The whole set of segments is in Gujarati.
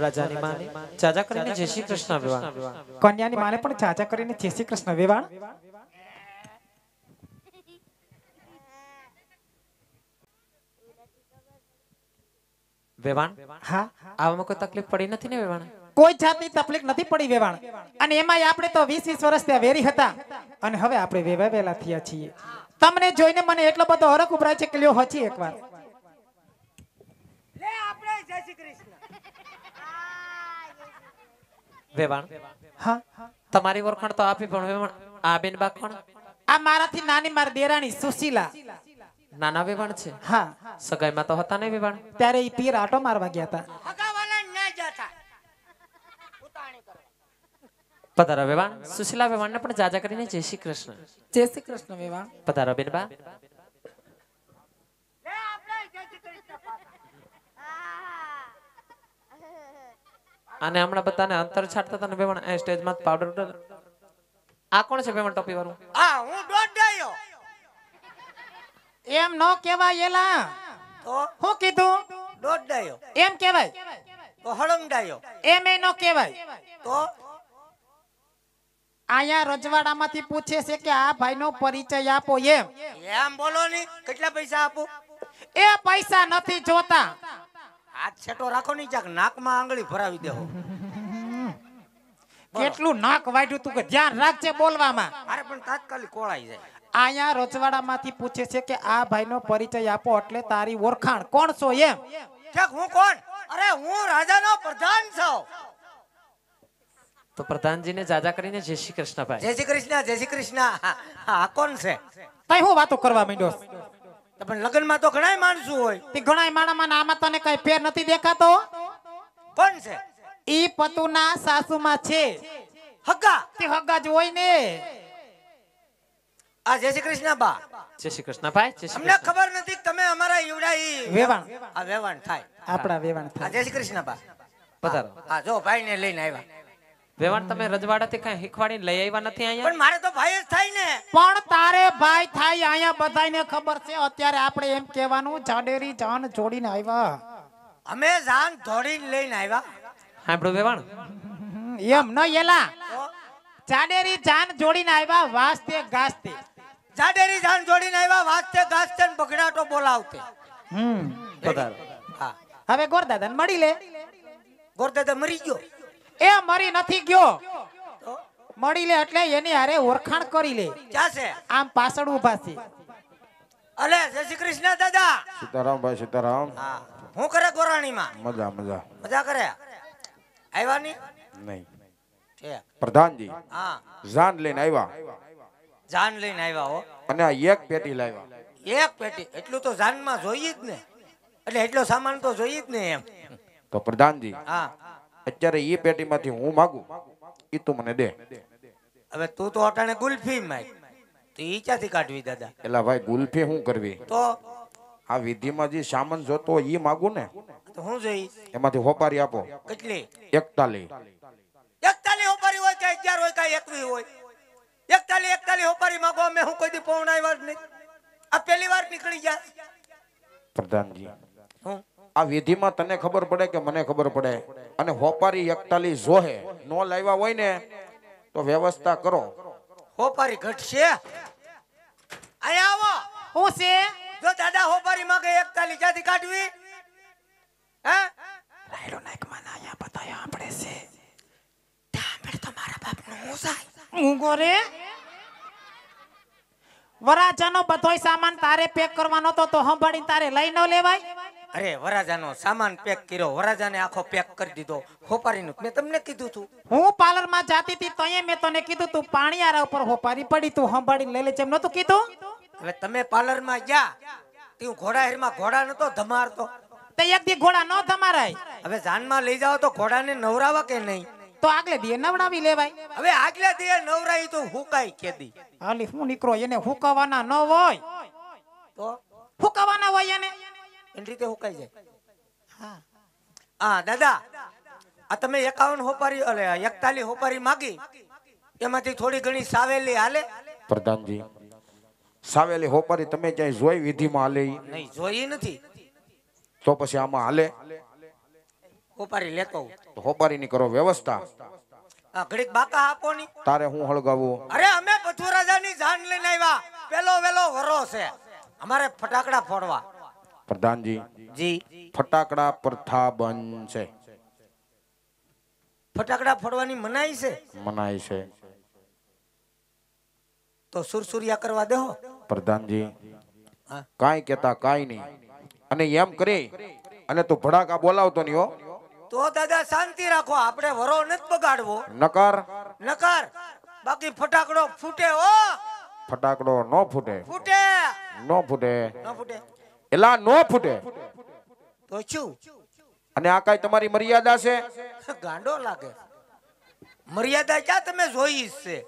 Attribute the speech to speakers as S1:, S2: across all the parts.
S1: વરરાજાની માને ચાચા કરીને જય શ્રી કૃષ્ણ વિવાહ
S2: કન્યાની માને પણ ચાચા કરીને જય શ્રી કૃષ્ણ વિવાહ
S1: વેવાણ?
S2: હા.
S1: આવામાં કોઈ તકલીફ પડી નથી ને વેવાણ?
S2: કોઈ જાતની તકલીફ નથી પડી વેવાણ. અને એમાંય આપણે તો વીસ વીસ વર્ષ ત્યાં વેરી હતા. અને હવે આપણે વેવા વેલા થયા છીએ. તમને જોઈને મને એટલો બધો હરખ ઉભરાય છે કે લ્યો હચી એકવાર
S3: લે આપણે જય શ્રી કૃષ્ણ
S1: વેવાણ
S2: હા.
S1: તમારી ઓળખાણ તો આપી પણ વેવાણ આ બેન બા કોણ?
S2: આ મારાથી નાની મારી દેરાણી સુશીલા.
S1: નાના વેવાણ છે?
S2: હા.
S1: સગાઈમાં તો હતા ને વેવાણ?
S2: ત્યારે ઈ પીર આટો મારવા ગયા હતા
S3: ના
S1: પધારો વેવાણ. સુશીલા વેવાણને પણ જાજા કરીને જય શ્રી કૃષ્ણ.
S2: જય શ્રી કૃષ્ણ વેવાણ.
S1: પધારો બેન બા
S3: લે આપણે જય શ્રી કૃષ્ણ પાછા
S1: અને હમણાં બધાને અંતર છાડતા હતા ને વેવાણ એ સ્ટેજમાં પાવડર આ કોણ છે વેવાણ ટોપી વાળું?
S3: આ હું દોડાયો
S2: એમ નો કેવાય એલા.
S3: તો?
S2: હું કીધું?
S3: દોડાયો
S2: એમ કેવાય
S3: તો હળંગડાયો
S2: એમ એ નો કેવાય
S3: તો?
S2: આયા રજવાડામાંથી પૂછે છે કે આ ભાઈનો પરિચય આપો એમ.
S3: એમ બોલો ને કેટલા પૈસા આપો?
S2: એ પૈસા નથી જોતા.
S3: હાથ છેટો રાખો ની ચાક નાકમાં આંગળી ભરાવી દેવો
S2: કેટલું નાક વાઢ્યું તું કે ધ્યાન રાખજે બોલવામાં.
S3: અરે પણ તાત્કાલિક કોળાઈ જાય.
S2: અહીંયા રજવાડામાંથી પૂછે છે કે આ ભાઈનો પરિચય આપો એટલે તારી ઓળખાણ. કોણ છો એમ?
S3: ચાક હું કોણ? અરે હું રાજાનો પ્રધાન છું.
S1: તો પ્રધાનજીને જાજા કરીને જય શ્રી કૃષ્ણ ભાઈ
S3: જય શ્રી કૃષ્ણ જય શ્રી કૃષ્ણ. હા, આ કોણ છે?
S2: તઈ હું વાતો કરવા માંડ્યો?
S3: પણ લગ્નમાં તો ઘણા માણસો હોય.
S2: તે ઘણા માણામાં આમાં તને કઈ ફેર નથી દેખાતો?
S3: કોણ છે?
S2: ઈ પતુના સાસુમાં છે.
S3: હગા.
S2: તે હગા જ હોય ને.
S3: આ જય શ્રી કૃષ્ણ બા.
S1: જય શ્રી કૃષ્ણ ભાઈ જય શ્રી
S3: અમને ખબર નથી તમે અમારા ઈવડા ઈ
S2: વેવાણ.
S3: આ વેવાણ થાય.
S2: આપડા વેવાણ થાય
S3: જય શ્રી કૃષ્ણ બા.
S1: પધારો.
S3: હા જો ભાઈ ને લઈને આવ્યા.
S1: વેવાણ તમે રજવાડાથી કઈ શીખવાડીને લઈ આવ્યા નથી અહીંયા?
S3: પણ મારે તો ભાઈ જ થાય ને.
S2: પણ તારે ભાઈ થાય અહીંયા બધાને ખબર છે. અત્યારે આપણે એમ કહેવાનું જાડેરી જાન જોડીને આવ્યા.
S3: અમે જાન જોડીને લઈને આવ્યા.
S1: સાંભળો વેવાણ.
S2: એમ ન એલા. જાડેરી જાન જોડીને આવ્યા વાસ્તે ગાસ્તે.
S3: જાડેરી જાન જોડીને આવ્યા વાસ્તે ગાસ્તે ને બગડાટો બોલાવતે.
S2: હમ.
S1: પધાર
S3: હા.
S2: હવે ગોરદાદાને મળી લે.
S3: ગોરદાદા મરી ગયો.
S2: એ મરી નથી ગયો. મળી લે એટલે એની હારે ઓળખાણ કરી લે.
S3: ક્યાં છે?
S2: આમ પાછળ ઊભા છે.
S3: અલે જય શ્રી કૃષ્ણ દાદા.
S4: સીતારામ ભાઈ સીતારામ.
S3: હા. હું કરે ગોરાણીમાં?
S4: મજા મજા.
S3: મજા કરે? આવ્યા ની?
S4: નહીં. પ્રધાનજી
S3: હા.
S4: જાન લઈને આવ્યા
S3: જાન લઈને આવ્યા હો.
S4: અને એક પેટી લાવ્યા
S3: એક પેટી? એટલું તો જાનમાં જોઈએ જ ને. એટલે એટલો સામાન તો જોઈએ જ ને એમ.
S4: તો પ્રધાનજી
S3: હા.
S4: અત્યારે એ પેટીમાંથી હું માગું એ તું મને દે.
S3: હવે તું તો અટાણે ગુલ્ફી માં તો ઈ ક્યાંથી કાઢવી દાદા?
S4: એલા ભાઈ ગુલ્ફી શું કરવી?
S3: તો?
S4: આ વિધિમાં જે સામાન જોતો ઈ માગું ને?
S3: તો હું જોઈ
S4: એમાંથી હોપારી આપો.
S3: કેટલી?
S4: એકતાલી.
S3: એકતાલી હોપારી હોય કે અગિયાર હોય કે એકવી હોય? એકતાલી એકતાલી હોપારી માગો અમે હું કોઈ દી પૌણાઈ વાર નહીં આ પહેલી વાર નીકળી ગયા
S4: પ્રધાનજી.
S3: હું?
S4: આ વિધિમાં તને ખબર પડે કે મને ખબર પડે? અને હોપારી એકતાલી જોહે. નો લાવ્યા હોય ને તો વ્યવસ્થા કરો.
S3: હોપારી ઘટશે? અહીંયા આવો.
S2: હું છે?
S3: જો દાદા હોપારી માંગે એકતાલી ક્યાંથી કાઢવી? હે?
S2: રાયડો નાયકમાં ના અહીંયા બતાયા આપણે છે. ત્યાં તો મારા બાપનું હું સાય હું ગોરે વરાજાનો બધોય સામાન તારે પેક કરવાનો તો તો સંભાળીને તારે લઈ ન લેવાય.
S3: અરે વરાજાનો સામાન પેક કર્યો. વરાજાને આખો પેક કરી દીધો. હોપારીનું. મેં તમને કીધું તું.
S2: હું પાર્લરમાં જાતી હતી તોય મેં તને કીધું તું પાણી આરા ઉપર હોપારી પડી તું સંભાળી લઈ લે એમ નતું કીધું?
S3: હવે તમે પાર્લરમાં ગયા. તું ઘોડા ઘોડા હેરમાં ઘોડા નતો ધમારતો.
S2: તે એક દી ઘોડા ન ધમારાય.
S3: હવે જાનમાં લઈ જાવ તો ઘોડાને નવરાવા કે નહીં?
S2: તો આગલે દીએ નવડાવી લેવાય.
S3: હવે આગલા દીએ નવરાઈ તો હુકાઈ કેદી
S2: હાલી હું નીકળો એને હુકાવાના ન હોય.
S3: તો?
S2: હુકાવાના હોય એને.
S3: એની રીતે હુકાઈ જાય. હા. દાદા આ તમે એકાવન હોપારી અલે એકતાલી હોપારી માગી. એમાંથી થોડી ઘણી સાવેલી હાલે?
S4: પ્રધાનજી સાવેલી હોપારી તમે ક્યાંય જોઈ વિધિમાં હાલે
S3: નહીં જોઈ નથી.
S4: તો પછી આમાં હાલે?
S3: હોપારી લેતો આવું.
S4: તો હોપારીની કરો વ્યવસ્થા.
S3: આ ઘડીક બાકા આપો ની.
S4: તારે હું હળગાવું?
S3: અરે અમે પથુ રાજાની જાન લઈને આવ્યા. પેલો વેલો વરો છે. અમારે ફટાકડા ફોડવા.
S4: પ્રધાનજી
S3: જી.
S4: ફટાકડા પ્રથા બંધ છે.
S3: ફટાકડા ફોડવાની મનાઈ છે?
S4: મનાઈ છે.
S3: તો સુરસુરિયા કરવા દેહો.
S4: પ્રધાનજી
S3: હા.
S4: કાંઈ કેતા કાઈ નહીં. અને એમ કરી અને તું ભડાકા બોલાવતો નહીં હો.
S3: તો દાદા શાંતિ રાખો આપણે વરો નથી બગાડવો.
S4: નકાર?
S3: નકાર. બાકી ફટાકડો ફૂટે ઓ
S4: ફટાકડો નો ફૂટે.
S3: ફૂટે.
S4: નો ફૂટે.
S3: ન ફૂટે.
S4: એલા નો ફૂટે.
S3: તો શું?
S4: અને આ કઈ તમારી મર્યાદા છે?
S3: ગાંડો લાગે. મર્યાદા ક્યાં તમે જોઈ છે?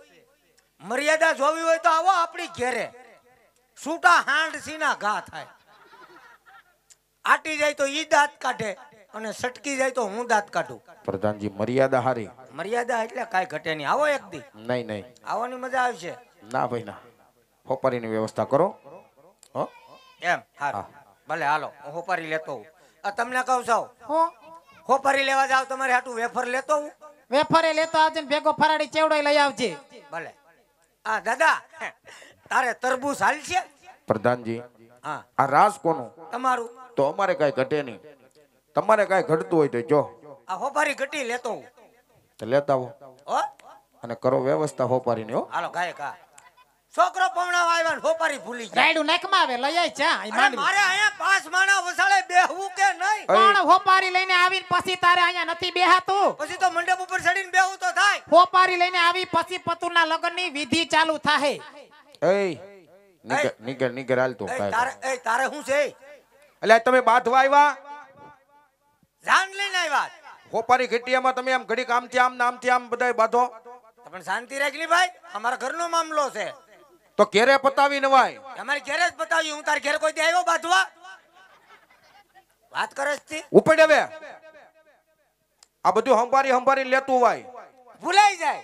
S3: મર્યાદા જોવી હોય તો આવો આપણી ઘેરે. છૂટા હાંડ સીના ઘા થાય. આટી જાય તો ઈ દાંત કાઢે અને સટકી જાય તો હું દાંત કાઢું.
S4: પ્રધાનજી મર્યાદા હારી.
S3: મર્યાદા એટલે કાઈ ઘટે નહીં. આવો એક દી.
S4: નહીં નહીં.
S3: આવવાની મજા આવશે.
S4: ના ભાઈ ના. ફોપારીની વ્યવસ્થા કરો. હો.
S3: એમ હારું. ભલે હાલો હું હોપારી લેતો હું આ તમને કહું છો
S2: હો?
S3: હોપારી લેવા જાવ તમારે હાટું વેફર લેતો હું
S2: વેફરે લેતો આવજે ને ભેગો ફરાડી ચેવડો લઈ આવજે.
S3: ભલે. હા દાદા તારે તરબૂચ હાલશે?
S4: પ્રધાનજી
S3: હા.
S4: આ રાસ કોનું?
S3: તમારું?
S4: તો અમારે કાંઈ ઘટે નહીં. તમારે કાંઈ ઘટતું હોય તો જો.
S3: આ હોપારી ઘટી લેતો હું
S4: તો લેતા આવો.
S3: હો?
S4: અને કરો વ્યવસ્થા હોપારીની હો.
S3: હાલો ગાયક હા. છોકરો પવણાવા આવ્યા ને હોપારી ભૂલી ગયા.
S2: રાયડું નાખમાં આવે લઈ આય ચા
S3: અરે મારે અહીંયા પાંચ માણા વસાળે બેહવું કે નહીં?
S2: પણ હોપારી લઈને આવીને પછી તારે અહીંયા નથી બેહાતું?
S3: પછી તો મંડપ ઉપર ચડીને બેહવું તો થાય.
S2: હોપારી લઈને આવી પછી પતુના લગ્નની વિધિ ચાલુ થાય
S4: એ નિગર નિગર નિગર હાલ તો
S3: એ તારે એ તારે શું છે?
S4: એટલે તમે બાંધવા આવ્યા?
S3: જાન લઈને આવ્યા.
S4: હોપારી ઘેટિયામાં તમે આમ ઘડીક આમથી આમ નામથી આમ બધાય બાંધો.
S3: પણ શાંતિ રાખલી ભાઈ અમારા ઘરનો મામલો છે.
S4: તો ઘેરે પતાવી નવાય
S3: અમારી ઘેરે જ પતાવી હું તાર ઘેર કોઈ દે આવ્યો બાધવા? વાત કરે છે
S4: ઉપડ હવે આ બધું હંભારી હંભારી લેતું હોય
S3: ભૂલાઈ જાય.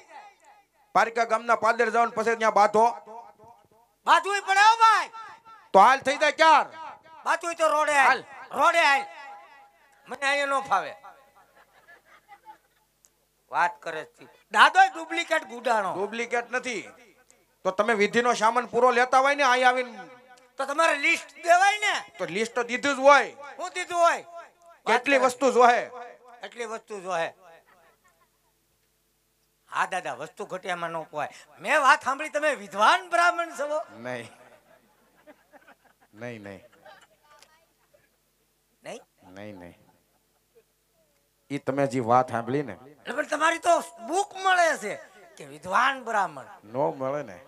S4: પારિકા ગામના પાદર જવાનું પછી ત્યાં બાધો.
S3: બાંધવું પડે હો ભાઈ.
S4: તો હાલ થઈ જાય ક્યાર?
S3: બાતું તો રોડે હાલ. રોડે હાલ. મને અહીંયા ન ફાવે. વાત કરે છે દાદો ડુપ્લિકેટ ગુડાણો.
S4: ડુપ્લિકેટ નથી. તો તમે વિધિનો સામાન પૂરો લેતા હોય ને અહીં આવીને
S3: તો તમારે લિસ્ટ દેવાય ને?
S4: તો લિસ્ટ તો દીધું જ હોય.
S3: શું દીધું હોય?
S4: કેટલી વસ્તુ જોહે
S3: એટલી વસ્તુ જોહે હા દાદા વસ્તુ ઘટિયામાં ન પોવાય મેં વાત સાંભળી તમે વિદ્વાન બ્રાહ્મણ છો?
S4: નહીં. નહીં નહીં.
S3: નહીં?
S4: નહીં નહીં. ઈ તમે જે વાત સાંભળી ને
S3: પણ તમારી તો બુક મળે છે કે વિદ્વાન બ્રાહ્મણ.
S4: નો મળે ને.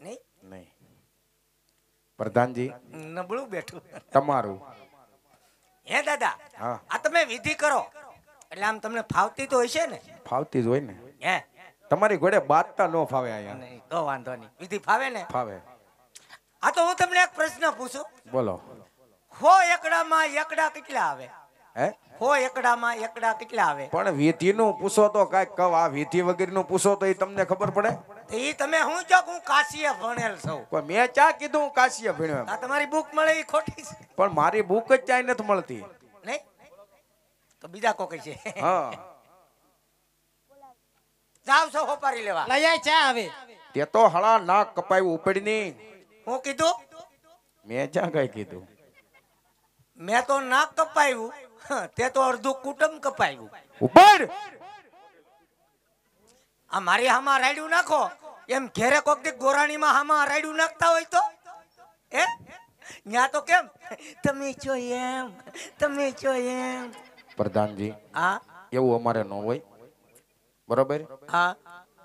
S3: નહીં?
S4: નહીં. પ્રધાનજી
S3: નબળું બેઠું.
S4: તમારું.
S3: હે દાદા
S4: હા.
S3: આ તમે વિધિ કરો. એટલે આમ તમને ફાવતી તો હશે ને?
S4: ફાવતી જ હોય ને.
S3: હે?
S4: તમારી ઘોડે બાતતા નો ફાવે અહીંયા.
S3: નહીં તો વાંધો નહીં. વિધિ ફાવે ને?
S4: ફાવે.
S3: આ તો હું તમને એક પ્રશ્ન પૂછું.
S4: બોલો.
S3: હો એકડામાં એકડા કેટલા આવે?
S4: હે?
S3: હો એકડામાં એકડા કેટલા આવે?
S4: પણ વિધિ નું પૂછો તો કાંઈક કહો. આ વિધિ વગેરે નું પૂછો તો એ તમને ખબર પડે?
S3: ઈ તમે હું જો હું કાશીએ ભણેલ છું?
S4: પણ મેં ચા કીધું કાશીએ ભણ્યો
S3: આ તમારી બુક મળે એ ખોટી છે.
S4: પણ મારી બુક જ ચાય નથી મળતી.
S3: નહીં? તો બીજા કોઈ છે.
S4: હા.
S3: જાવ છો હોપારી લેવા.
S2: લઈ આય ચા હવે.
S4: તે તો હળા નાક કપાયું ઉપડની.
S3: હું કીધું?
S4: મેં ચા કઈ કીધું?
S3: મેં તો નાક કપાયું તે તો અડધું કુટુંબ કપાયું.
S4: ઉપર
S3: આ મારી હામાં રાયડું નાખો. એમ ઘેરે કોક દી ગોરાણીમાં હામાં રાયડું નાખતા હોય તો? હે? ન્યા તો કેમ? તમે છો એમ તમે છો એમ.
S4: પ્રધાનજી
S3: હા?
S4: એવું અમારે ન હોય. બરોબર?
S3: હા.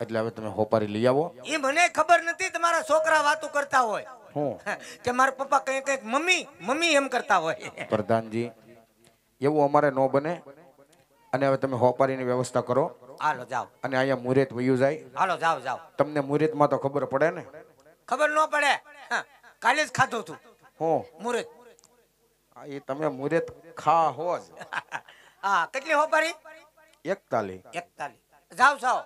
S4: એટલે હવે તમે હોપારી લઈ આવો.
S3: એ મને ખબર નથી તમારા છોકરા વાતો કરતા હોય.
S4: હું?
S3: કે મારા પપ્પા કઈ કંઈક મમ્મી મમ્મી એમ કરતા હોય.
S4: પ્રધાનજી એવું અમારે ન બને. અને હવે તમે હોપારીની વ્યવસ્થા કરો.
S3: હાલો જાઓ.
S4: અને અહીંયા મુહૂર્ત વયું જાય.
S3: હાલો જાઓ જાઓ.
S4: તમને મુહૂર્તમાં તો ખબર પડે ને?
S3: ખબર ન પડે. હા, કાલે જ ખાધું તું.
S4: હું?
S3: મુરત.
S4: આ એ તમે મુહૂર્ત ખા હો જ.
S3: હા કેટલી હોપારી
S4: એકતાલી.
S3: એકતાલીસ જાઓ જાઓ.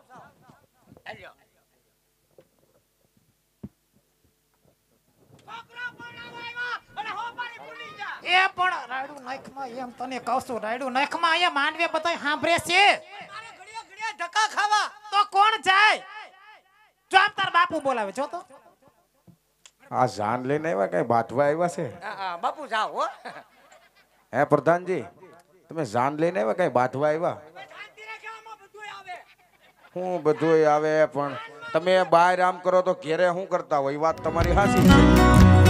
S2: એ પણ રાયડું નાખમાં એમ તને કહું છું રાયડું નાખમાં અહીંયા માંડવે બધા સાંભળે છે.
S3: ધક્કા ખાવા
S2: તો કોણ જાય? જો આમ તાર બાપુ બોલાવે જો તો.
S4: આ જાન લઈને આવ્યા કઈ બાંધવા આવ્યા છે?
S3: બાપુ જાઓ હો.
S4: હે પ્રધાનજી તમે જાન લઈને આવ્યા કઈ બાંધવા આવ્યા?
S3: શાંતિ બધુંય આવે
S4: હું બધું આવે પણ તમે બહાર આમ કરો તો ઘેરે શું કરતા હોય? એ વાત તમારી હાસી છે.